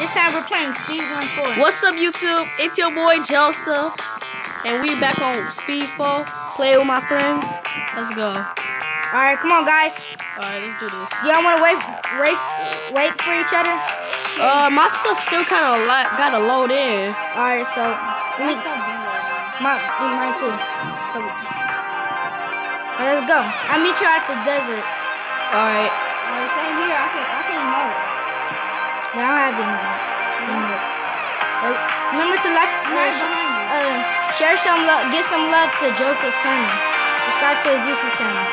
This time we're playing Speed Run 4. What's up, YouTube? It's your boy Joseph, and we back on Speed 4. Play with my friends. Let's go. Alright, come on, guys. Alright, let's do this. Y'all want to wait, wait, wait for each other? Uh, my stuff still kind of gotta load in. Alright, so. My, my, mine too. So, let's go. I'll meet you at the desert. Alright. Alright, same here. I can, I can emote. Yeah, I don't have any emotes. Remember to like, uh, uh, share some love, give some love to Joseph Turner. Subscribe to his YouTube channel.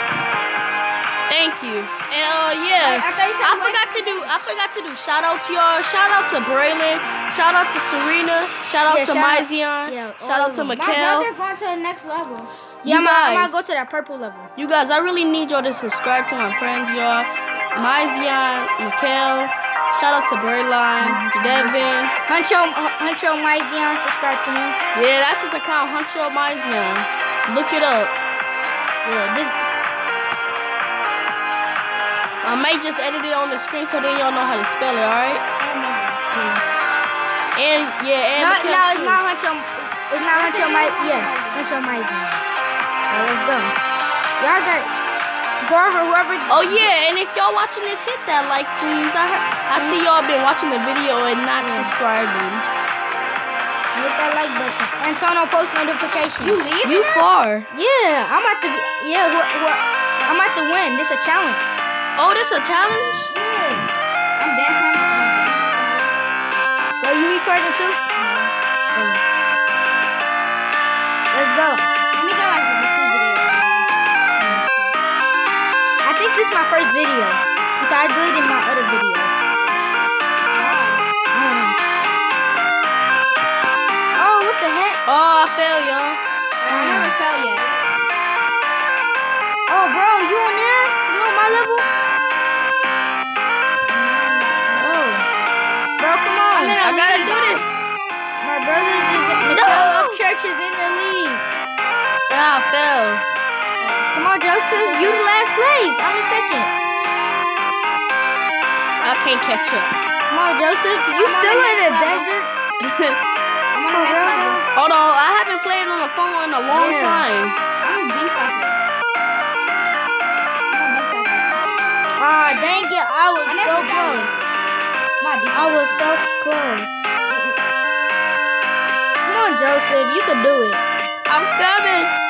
Thank you. And uh, yeah, I, I, I forgot to do. I forgot to do shout out to y'all. Shout out to Braylon. Shout out to Serena. Shout out yeah, to Myzion. Yeah, shout out to Mikkel. My brother going to the next level. Yeah, I'm, guys, I'm gonna go to that purple level. You guys, I really need y'all to subscribe to my friends, y'all. Myzion, Mikkel. Shout out to Birdline, mm-hmm. Devin. Huncho, Huncho Myzion, subscribe to him. Yeah, that's his account, Huncho Myzion. Look it up. Yeah, this, I might just edit it on the screen so then y'all know how to spell it, alright? Yeah. And, yeah, and No, no it's not Huncho, it's not Huncho My, yeah, Huncho Myzion. Alright, let's go. Y'all got, whoever, whoever. Oh, yeah, and if y'all watching this, hit that like, please. I, heard, I see y'all been watching the video and not yeah. subscribing. Hit that like button. And turn on post notifications. You leave? You far. Yeah, I'm about to, yeah, what, what, I'm about to win. This a challenge. Oh, this a challenge? Yeah. I'm dancing. Are you recording too? Mm -hmm. Let's go. First video. Because I deleted my other videos. Oh, what the heck? Oh, I fell, y'all. I never fell yet. Oh, bro, you on there? You on my level? Oh. Bro, come on. I gotta do this. My brother is no. Church is in the lead. Ah, I fell. Come on, Joseph. You the last place. I'm in second. I can't catch up. Come on, Joseph. You I'm still in the desert? I'm on the. Hold on. I haven't played on the phone in a long yeah. time. I'm a Ah, dang it. I was I so close. I was so close. Come on, Joseph. You can do it. I'm coming.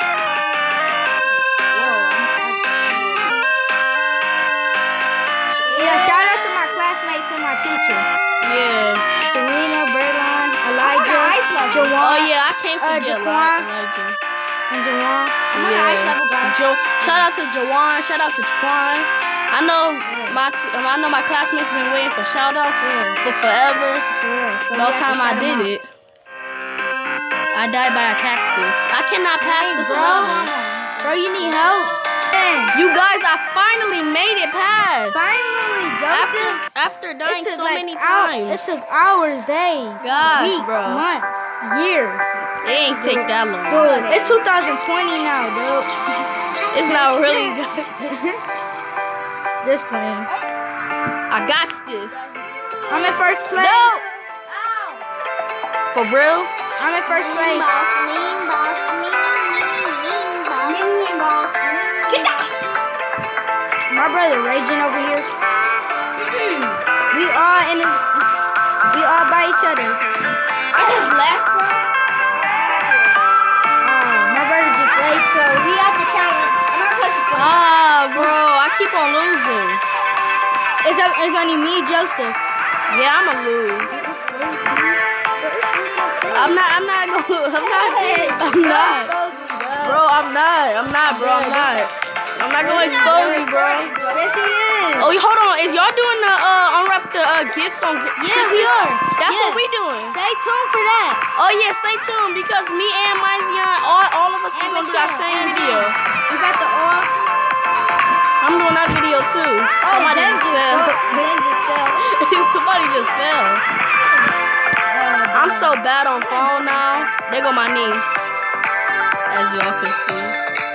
Teacher. Yeah. Serena, Braylon, Elijah, Jawan. Oh, yeah, I can't forget uh, Jaquan. Elijah. And Jawan. Yeah. Jo shout out to Jawan. Shout out to Jaquan. I know my I know my classmates been waiting for shout outs yeah. for forever. Yeah. So no time I did it. I died by a cactus. I cannot pass hey, this bro. level. Bro, you need help. You guys, I finally made it past. Finally, Joseph. After, after dying so like many times. It took hours, days, Gosh, weeks, bro. months, years. It ain't take that long. Dude, it's 2020 now, dude. It's not really good. This plan. I got this. I'm in first place. No. For real? I'm in first place. Boss, mean boss, mean, mean, boss. Mean boss. Get that. My brother raging over here. we all in this. We all by each other. I just left. Oh, my brother just late, so we have to challenge. I'm not pushing for Ah, bro, I keep on losing. It's, a, it's only me, Joseph. Yeah, I'ma lose. I'm not, I'm not I'm not, I'm not. Bro, I'm not, I'm not, bro, I'm not. I'm not gonna expose you, bro. Yes, he is. Oh, hold on. Is y'all doing the uh, unwrap the uh, gifts on? Yeah, we are. That's yeah. what we doing. Stay tuned for that. Oh yeah, stay tuned because me and Myzion, all all of us are gonna do that same video. We got the all. I'm doing that video too. Oh, Somebody just fell. Somebody just fell. I'm so bad on phone now. They go my knees, As y'all can see.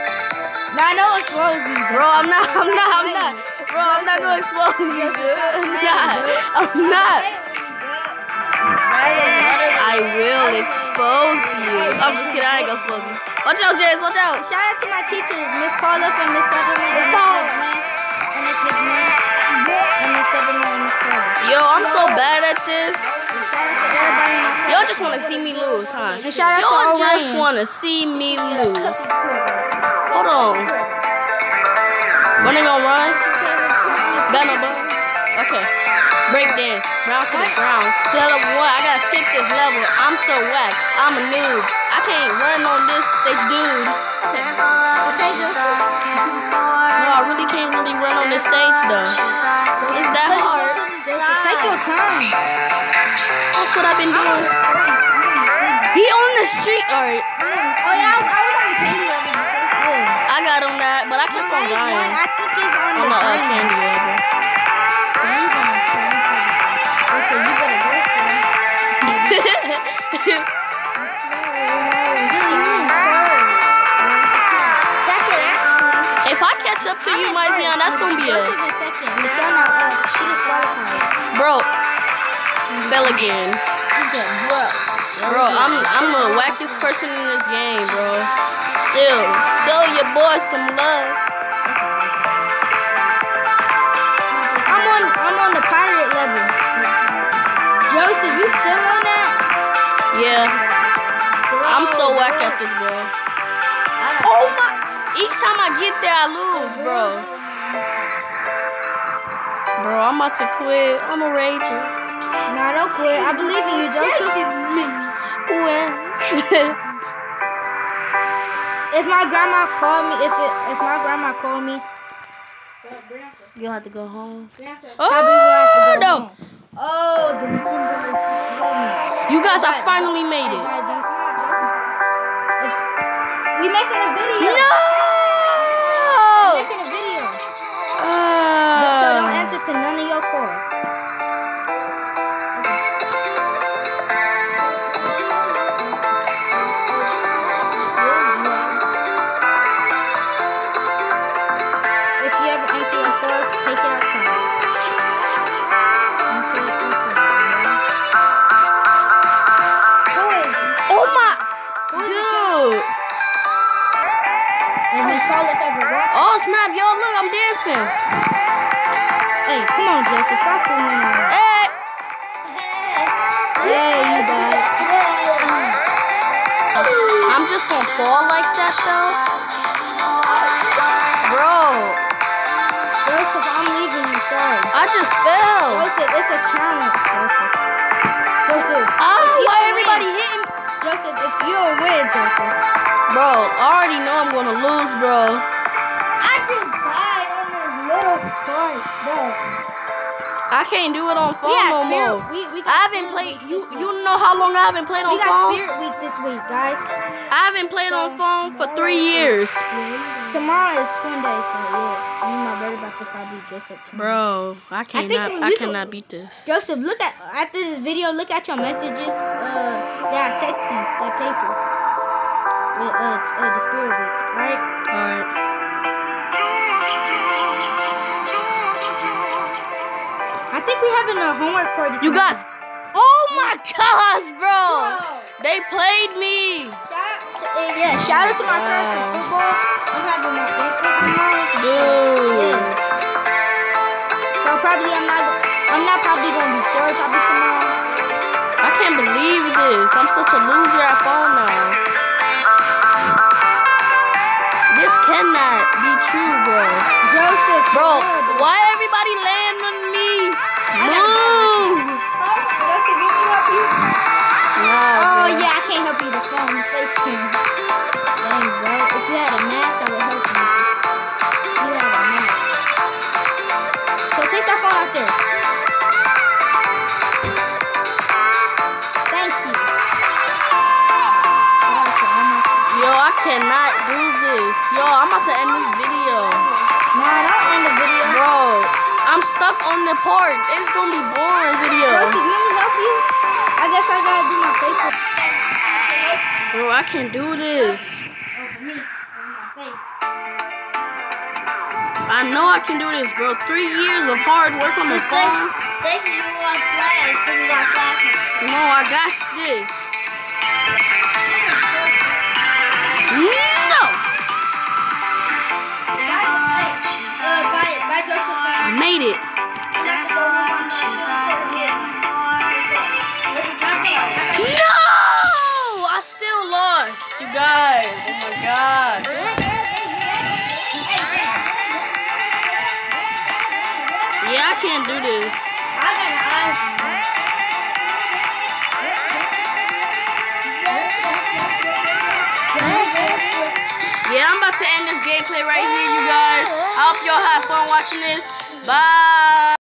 Now I know expose you, bro. I'm not. I'm not. I'm not. Bro, I'm not gonna expose you, dude. I'm not. I'm not. will expose you. I'm just kidding. I ain't gonna expose you. Watch out, Jazz. Watch out. Shout out to my teachers, Miss Paula and Miss Sutherland. Miss Paula. And Miss McMahon. And Miss Sutherland and Miss Paula. Yo, I'm so bad at this. Shout out to everybody in my Y'all just want to see me lose, huh? And shout out Y'all just want to see me lose. Hold on. Running on run? Gunna bun? Okay. Break dance. Round to the ground. To level one. I gotta skip this level. I'm so whack. I'm a noob. I can't run on this stage, dude. No, I really can't really run on this stage though. Is that hard? Take your time. That's what I've been doing. He on the street. Alright. Oh yeah, I was, I was on candy I got on that, but I kept on dying. I think he's on the uh, candy level. Okay, to you, Myzion, that's gonna be a bro. Fell again, bro. I'm I'm the wackest person in this game, bro. Still, show your boy some love. Time I get there, I lose, bro. Bro, I'm about to quit. I'm a rager. Nah, don't quit. I believe in you, Joseph. Well. If my grandma called me, if it, if my grandma called me, You'll have to go home. Oh, gonna have to go no. home. Oh, the You guys, I finally made it. Don't- we making a video. No! Oh ever watch? Oh, snap. Yo, look, I'm dancing. I just fell. Joseph, it's a challenge, Joseph. Joseph, Ah, if you why win- everybody hitting? Joseph, if you a win, Joseph. Bro, I already know I'm gonna lose, bro. I just died on this little part, bro. I can't do it on phone We no more. We, we I haven't played. You you know how long I haven't played on phone. We got spirit week this week, guys. I haven't played on phone for three years. Tomorrow is twin day, so yeah. Me and my brother about to probably up. tomorrow. Bro, I cannot. we- I, cannot beat this. Joseph, look at after this video. Look at your messages. Uh, that I text you that paper. With uh, uh the spirit week, right? All right. I think we having a homework party. You guys. Oh my gosh, bro! They played me. Uh, yeah, shout out to my friends from football. I'm having my banquet tomorrow. Dude. So probably I'm not. I'm not probably gonna be third probably tomorrow. I can't believe this. I'm such a loser at phone now. This cannot be true, bro. Joseph, Bro, Yo, I'm about to end this video. Nah, don't end the video. Bro, I'm stuck on the part. It's gonna be boring video. Joseph, you me help you? I guess I gotta do my face. Bro, I can't do this. For me. My face. I know I can do this, bro. Three years of hard work on the phone. Thank you, you got flash. Because you got flash. No, I got this. You guys. Oh my god. Yeah, I can't do this. Yeah, I'm about to end this gameplay right here, you guys. I hope y'all have fun watching this. Bye.